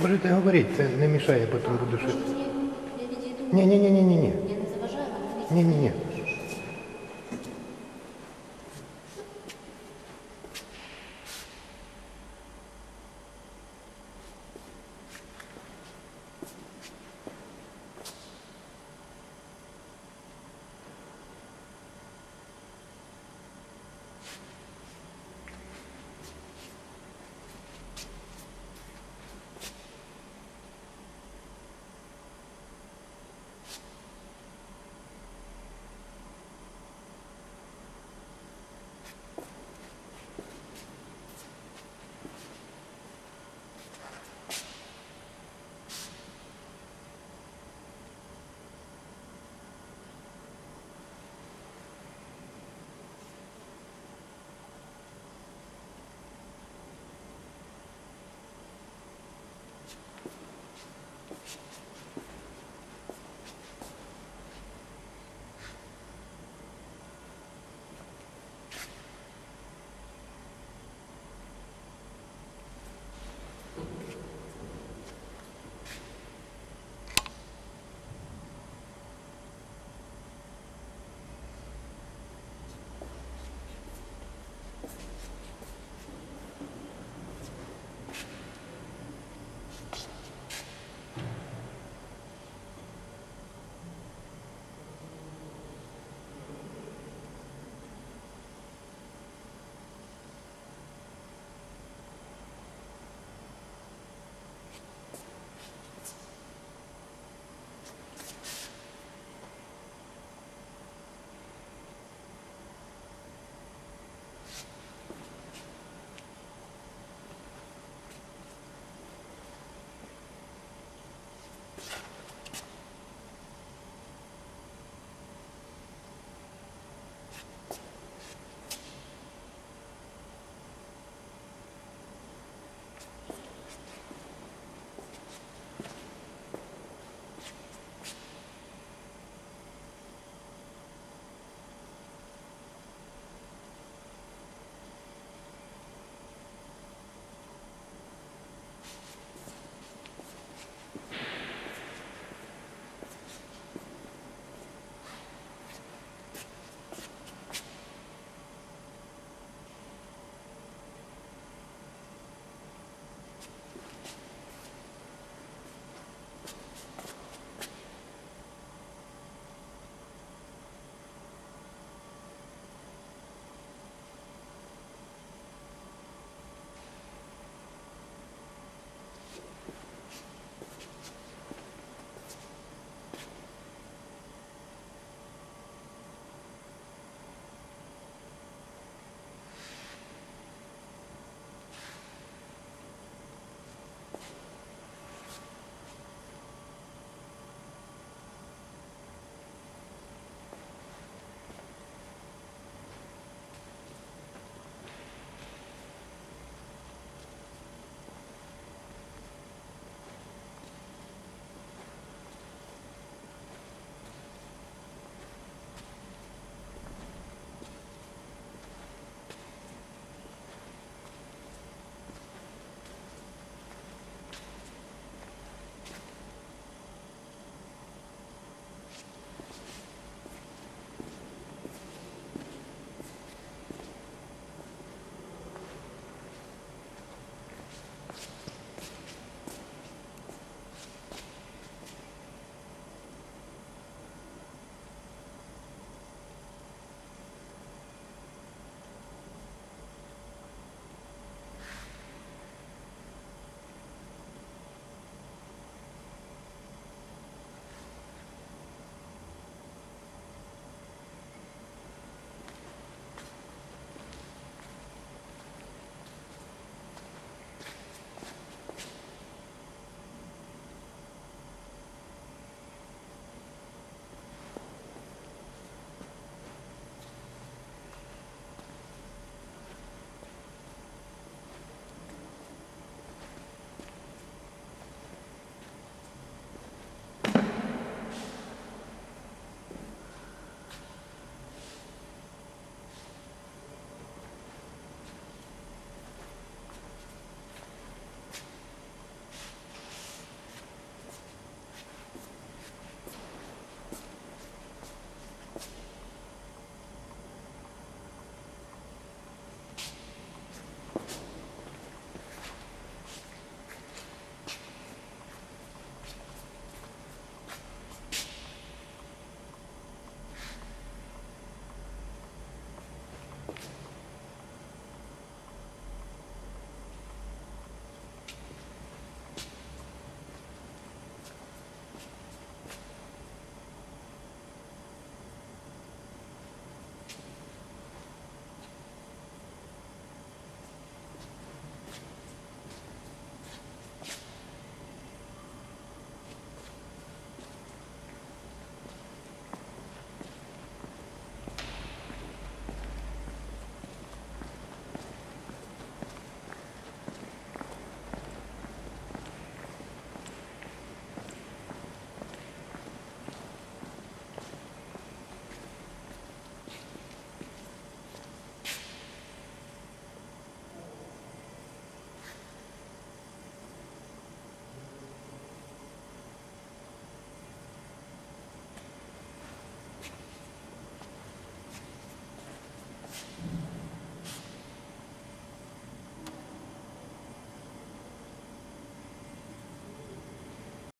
Можете говорити, це не мішає, потім буду ще. Не, не, не, не, Ні, ні, ні. Я не заважаю? Ні, ні, ні.